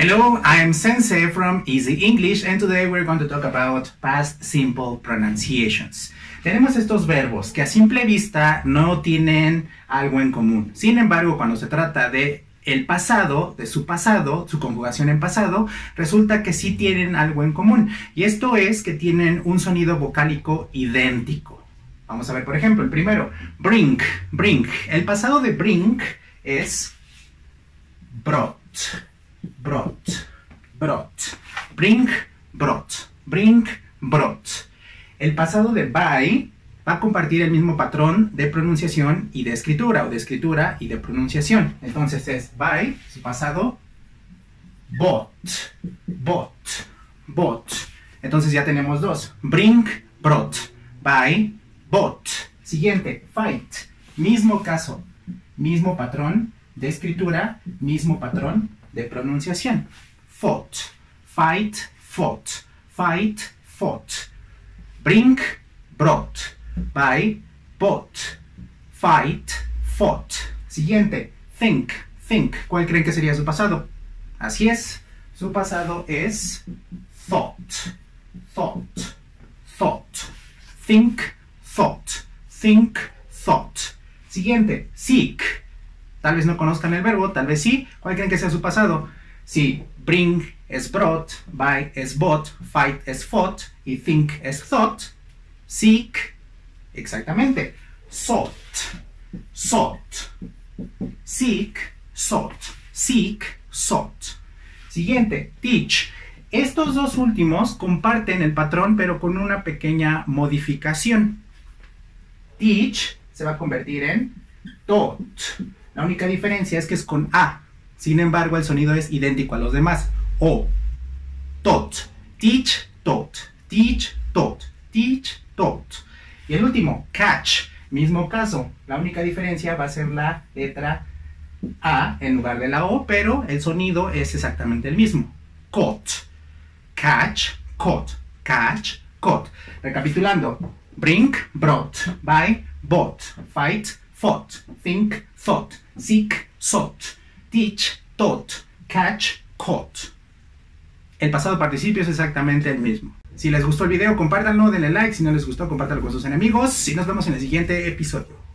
Hello, I'm Sensei from Easy English and today we're going to talk about past simple pronunciations. Tenemos estos verbos que a simple vista no tienen algo en común. Sin embargo, cuando se trata de el pasado, de su pasado, su conjugación en pasado, resulta que sí tienen algo en común. Y esto es que tienen un sonido vocálico idéntico. Vamos a ver, por ejemplo, el primero, bring, bring. El pasado de bring es brought brought, brought. Bring, brought. Bring, brought. El pasado de buy va a compartir el mismo patrón de pronunciación y de escritura, o de escritura y de pronunciación. Entonces es buy, su pasado, bought, bought, bought. Entonces ya tenemos dos. Bring, brought. Buy, bought. Siguiente, fight. Mismo caso, mismo patrón de escritura, mismo patrón de pronunciación. Fought, fight, fought, fight, fought. Bring, brought, buy, bought, fight, fought. Siguiente, think, think. ¿Cuál creen que sería su pasado? Así es, su pasado es thought, thought, thought. Think, thought, think, thought. Siguiente, seek Tal vez no conozcan el verbo, tal vez sí. ¿Cuál creen que sea su pasado? Si bring es brought, buy es bought, fight es fought y think es thought, seek, exactamente, sought, sought, seek, sought, seek, sought. Siguiente, teach. Estos dos últimos comparten el patrón pero con una pequeña modificación. Teach se va a convertir en taught. La única diferencia es que es con A. Sin embargo, el sonido es idéntico a los demás. O. Tot. Teach, tot. Teach, tot. Teach, tot. Y el último, catch. Mismo caso. La única diferencia va a ser la letra A en lugar de la O, pero el sonido es exactamente el mismo. Caught. Catch, caught. Catch, caught. Recapitulando. Bring, brought. Buy, bought. Fight, fought. Think, thought seek, sought, teach, taught, catch, caught. El pasado participio es exactamente el mismo. Si les gustó el video, compártanlo, denle like. Si no les gustó, compártanlo con sus enemigos. Y nos vemos en el siguiente episodio.